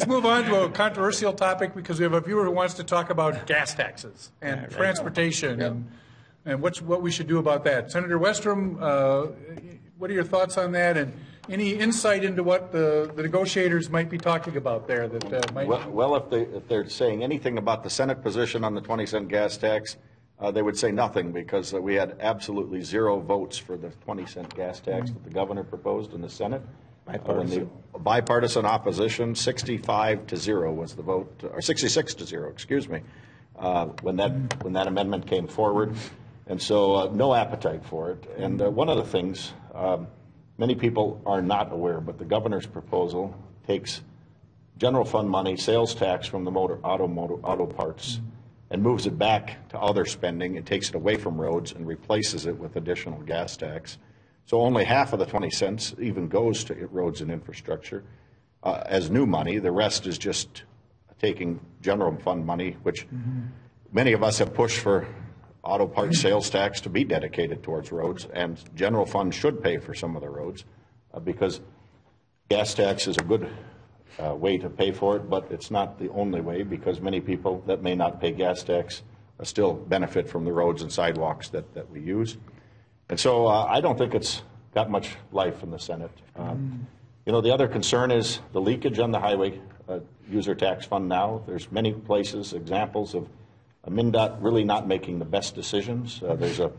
Let's move on to a controversial topic because we have a viewer who wants to talk about gas taxes and right. transportation and, and what's, what we should do about that. Senator Westrom, uh, what are your thoughts on that? And any insight into what the, the negotiators might be talking about there that uh, might? Well, well, if they, if they're saying anything about the Senate position on the 20 cent gas tax, uh, they would say nothing because uh, we had absolutely zero votes for the 20 cent gas tax that the governor proposed in the Senate. The bipartisan opposition, 65 to zero was the vote, or 66 to zero, excuse me, uh, when that when that amendment came forward, and so uh, no appetite for it. And uh, one of the things um, many people are not aware, but the governor's proposal takes general fund money, sales tax from the motor auto motor, auto parts, and moves it back to other spending and takes it away from roads and replaces it with additional gas tax. So only half of the 20 cents even goes to roads and infrastructure uh, as new money. The rest is just taking general fund money, which many of us have pushed for auto parts sales tax to be dedicated towards roads, and general fund should pay for some of the roads uh, because gas tax is a good uh, way to pay for it, but it's not the only way because many people that may not pay gas tax uh, still benefit from the roads and sidewalks that, that we use. And so uh, I don't think it's got much life in the Senate. Um, You know, the other concern is the leakage on the highway uh, user tax fund now. There's many places, examples of uh, MnDOT really not making the best decisions. Uh, There's a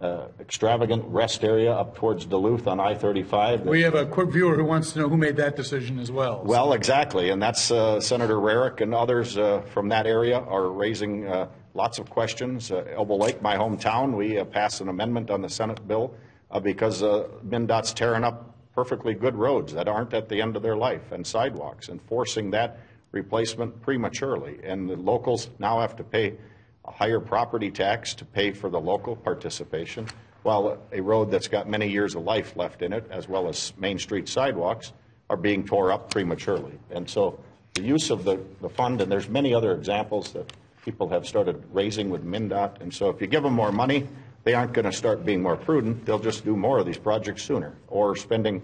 uh, extravagant rest area up towards Duluth on I-35. We have a quick viewer who wants to know who made that decision as well. well, exactly, and that's uh, Senator Rarick and others uh, from that area are raising uh, lots of questions. Uh, Elbow Lake, my hometown, we uh, passed an amendment on the Senate bill uh, because uh, MnDOT's tearing up perfectly good roads that aren't at the end of their life and sidewalks and forcing that replacement prematurely. And the locals now have to pay a higher property tax to pay for the local participation, while a road that's got many years of life left in it, as well as Main Street sidewalks, are being tore up prematurely. And so the use of the, the fund, and there's many other examples that people have started raising with MnDOT, and so if you give them more money, they aren't going to start being more prudent. They'll just do more of these projects sooner, or spending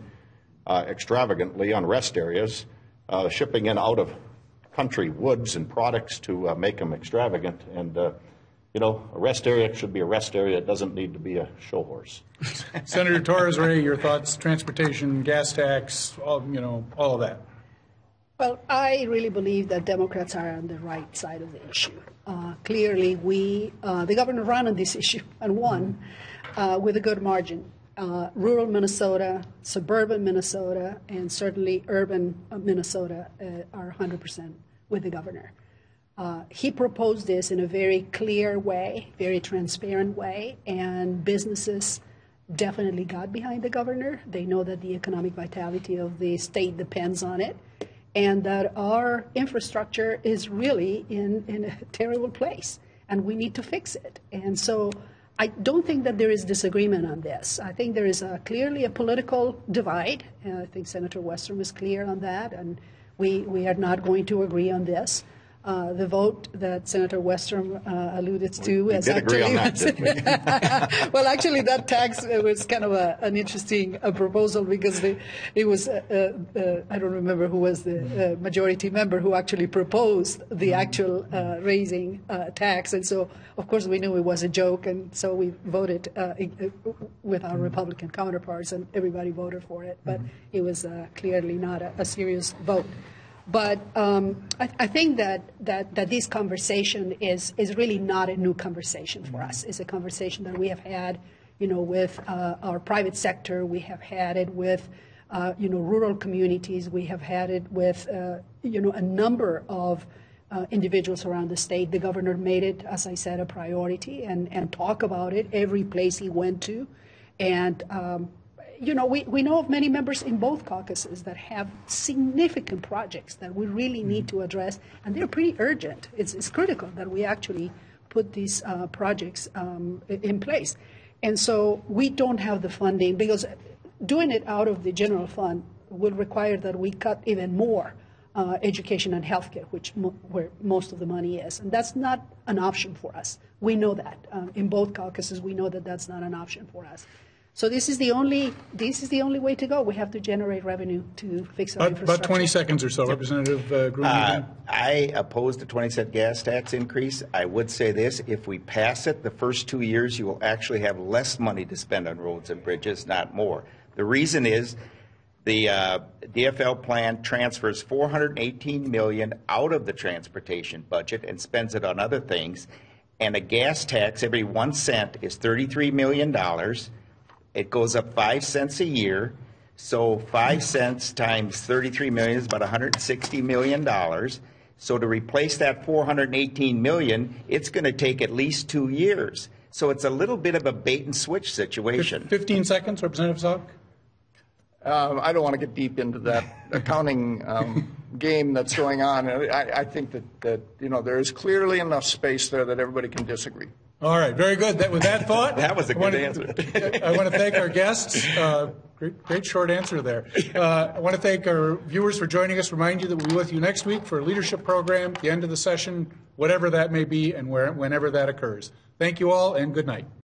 uh, extravagantly on rest areas, uh, shipping in out of country woods and products to uh, make them extravagant. And, uh, you know, a rest area should be a rest area. It doesn't need to be a show horse. Senator Torres Ray, your thoughts, transportation, gas tax, all, you know, all of that. Well, I really believe that Democrats are on the right side of the issue. Uh, clearly, we, uh, the governor ran on this issue and won uh, with a good margin. Uh, rural Minnesota, suburban Minnesota, and certainly urban uh, Minnesota uh, are 100% with the governor. Uh, he proposed this in a very clear way, very transparent way, and businesses definitely got behind the governor. They know that the economic vitality of the state depends on it, and that our infrastructure is really in, in a terrible place, and we need to fix it. And so I don't think that there is disagreement on this. I think there is a, clearly a political divide. And I think Senator Westrom is clear on that, and we, we are not going to agree on this. Uh, the vote that Senator Westrom uh, alluded to We is did agree on actually that, well, actually, that tax was kind of a, an interesting uh, proposal because the, it was, uh, uh, uh, I don't remember who was the uh, majority member who actually proposed the actual uh, raising uh, tax. And so, of course, we knew it was a joke, and so we voted uh, uh, with our Republican counterparts, and everybody voted for it. But it was uh, clearly not a, a serious vote. But um, I, I think that, that, that this conversation is, is really not a new conversation for us. It's a conversation that we have had, you know, with uh, our private sector. We have had it with, uh, you know, rural communities. We have had it with, uh, you know, a number of uh, individuals around the state. The governor made it, as I said, a priority and, and talk about it every place he went to. And um, you know, we, we know of many members in both caucuses that have significant projects that we really need to address, and they're pretty urgent. It's, it's critical that we actually put these uh, projects um, in place. And so we don't have the funding because doing it out of the general fund will require that we cut even more uh, education and healthcare, which mo- where most of the money is, and that's not an option for us. We know that um, in both caucuses. We know that that's not an option for us. So this is the only, this is the only way to go. We have to generate revenue to fix our About, infrastructure. about 20 seconds or so, Representative uh, Gruner. Uh, I oppose the 20 cent gas tax increase. I would say this, if we pass it, the first two years, you will actually have less money to spend on roads and bridges, not more. The reason is, the uh, DFL plan transfers 418 million out of the transportation budget and spends it on other things. And a gas tax every one cent is 33 million dollars. It goes up five cents a year. So five cents times 33 million is about 160 million dollars. So to replace that 418 million, it's going to take at least two years. So it's a little bit of a bait and switch situation. 15 seconds, Representative Sauke? Um, I don't want to get deep into that accounting um, game that's going on. I, I think that, that, you know, there is clearly enough space there that everybody can disagree. All right, very good. That, with that thought. That was a I wanna- answer. I want to thank our guests. Uh, Great, great short answer there. Uh, I want to thank our viewers for joining us. Remind you that we'll be with you next week for a leadership program, the end of the session, whatever that may be, and where, whenever that occurs. Thank you all, and good night.